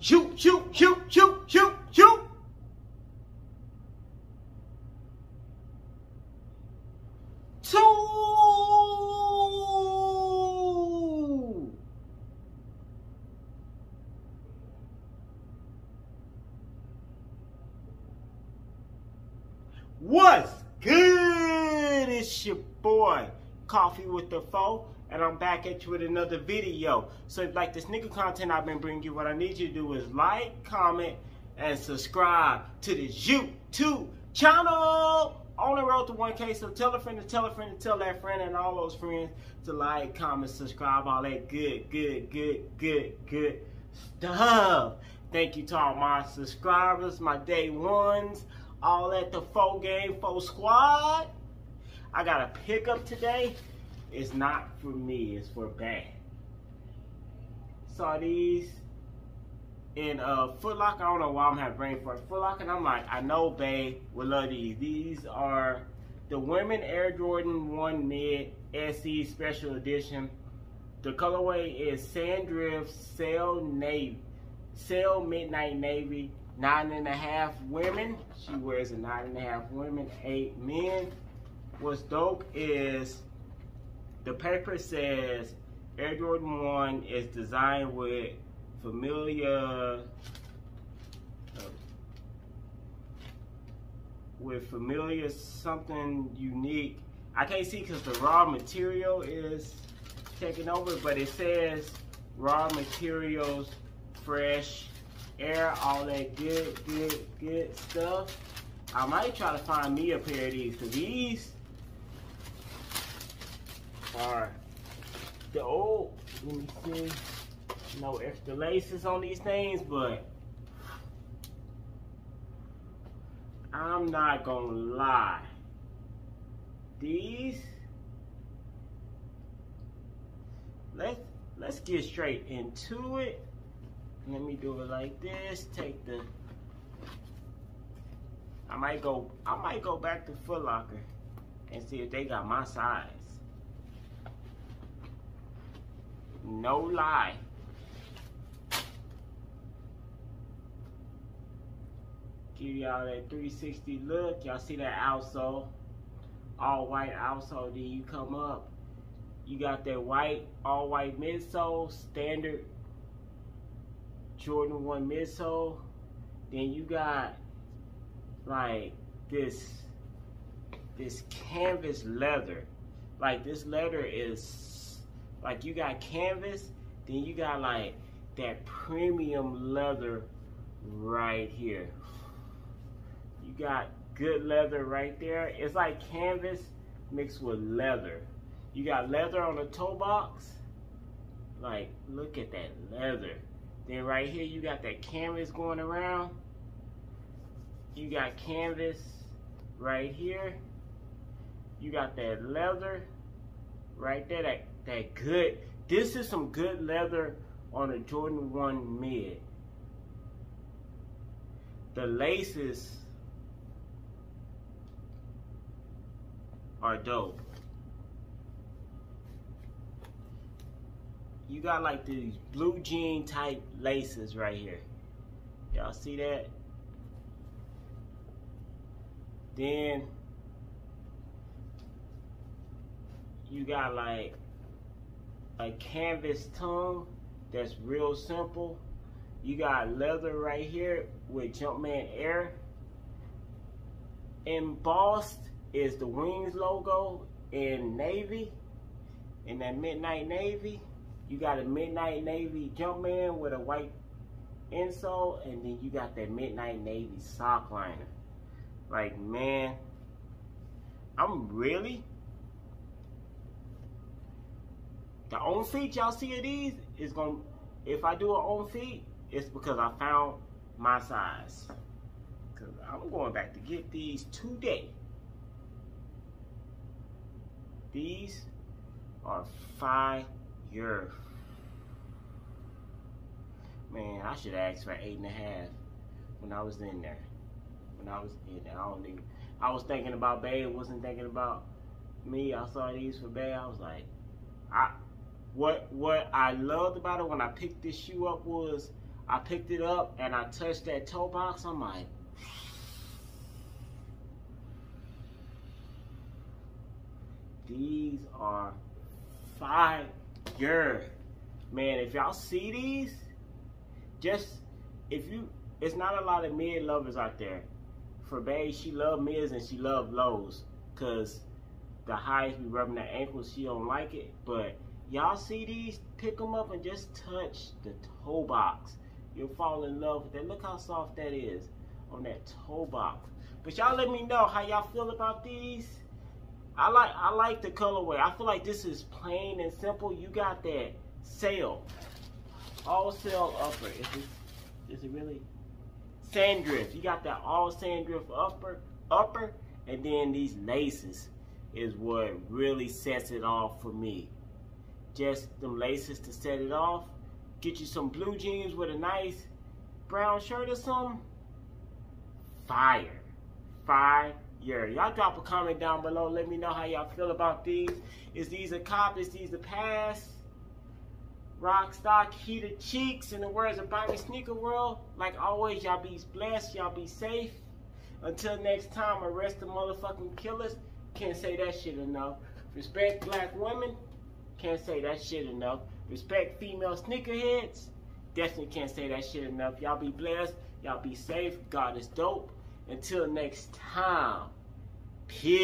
Shoot, shoot, shoot, shoot, shoot, shoot. Two. What's good? It's your boy, Coffeewit DaFoe, and I'm back at you with another video. So if like this nigga content I've been bringing you, what I need you to do is like, comment, and subscribe to this YouTube channel. On the road to 1K, so tell a friend to tell a friend to tell that friend and all those friends to like, comment, subscribe, all that good, good, good, good, good stuff. Thank you to all my subscribers, my day ones, all at the Foe Game, Foe Squad. I got a pickup today. It's not for me, it's for Bay. Saw these in uh, Foot Locker. I don't know why I'm having brain for Foot Locker. And I'm like, I know Bay will love these. These are the Women Air Jordan 1 Mid SE Special Edition. The colorway is Sanddrift Sail Navy. Sail Midnight Navy. Nine and a half women. She wears a nine and a half women, eight men. What's dope is the paper says Air Jordan 1 is designed with familiar uh, with familiar something unique. I can't see because the raw material is taking over, but it says raw materials, fresh air, all that good, good, good stuff. I might try to find me a pair of these because these the old, let me see, no extra laces on these things, but I'm not gonna lie. These, let's, let's get straight into it. Let me do it like this, take the, I might go, I might go back to Foot Locker and see if they got my size. No lie. Give y'all that 360 look. Y'all see that outsole? All white outsole. Then you come up. You got that white, all white midsole, standard Jordan 1 midsole. Then you got like this this canvas leather. Like this leather is like you got canvas, then you got like that premium leather right here. You got good leather right there. It's like canvas mixed with leather. You got leather on the toe box. Like, look at that leather. Then right here, you got that canvas going around. You got canvas right here. You got that leather right there, that, that good. This is some good leather on a Jordan 1 mid. The laces are dope. You got like these blue jean type laces right here. Y'all see that? Then you got like a canvas tongue that's real simple. You got leather right here with Jumpman Air. Embossed is the Wings logo in navy, in that midnight navy. You got a midnight navy Jumpman with a white insole, and then you got that midnight navy sock liner. Like, man, I'm really the on feet y'all see of these is gonna if I do an on feet, it's because I found my size. Cause I'm going back to get these today. These are fire. Man, I should ask for eight and a half when I was in there. When I was in there, I don't even. I was thinking about Bay. wasn't thinking about me. I saw these for Bay. I was like, I. What what I loved about it when I picked this shoe up was I picked it up and I touched that toe box. I'm like, these are fire. Man, if y'all see these, just if you, it's not a lot of mid lovers out there. For Bae, she love mids and she love lows. Cause the highs be rubbing the ankles, she don't like it. But y'all see these, pick them up and just touch the toe box. You'll fall in love with that. Look how soft that is on that toe box. But y'all let me know how y'all feel about these. I like I like the colorway. I feel like this is plain and simple. You got that sail. All sail upper. Is it is it really sand drift? You got that all sand drift upper upper and then these laces is what really sets it off for me. Just them laces to set it off. Get you some blue jeans with a nice brown shirt or something. Fire. Fire. Y'all drop a comment down below. Let me know how y'all feel about these. Is these a cop? Is these a pass? Rock stock, heated cheeks. In the words of Bobby Sneaker World. Like always, y'all be blessed. Y'all be safe. Until next time, arrest the motherfucking killers. Can't say that shit enough. Respect black women. Can't say that shit enough. Respect female sneakerheads. Definitely can't say that shit enough. Y'all be blessed. Y'all be safe. God is dope. Until next time. Peace.